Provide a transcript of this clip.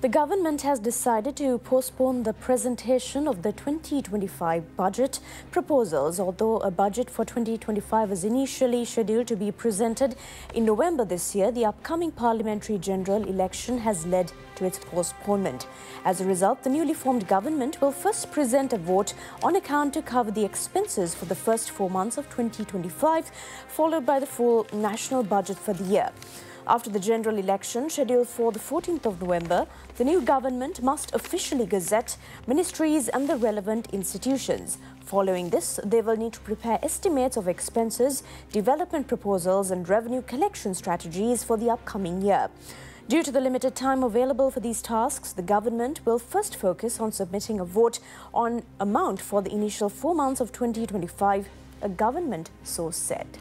The government has decided to postpone the presentation of the 2025 budget proposals. Although a budget for 2025 was initially scheduled to be presented in November this year, the upcoming parliamentary general election has led to its postponement. As a result, the newly formed government will first present a vote on account to cover the expenses for the first four months of 2025, followed by the full national budget for the year. After the general election scheduled for the 14th of November, the new government must officially gazette ministries and the relevant institutions. Following this, they will need to prepare estimates of expenses, development proposals and revenue collection strategies for the upcoming year. Due to the limited time available for these tasks, the government will first focus on submitting a vote on account for the initial four months of 2025, a government source said.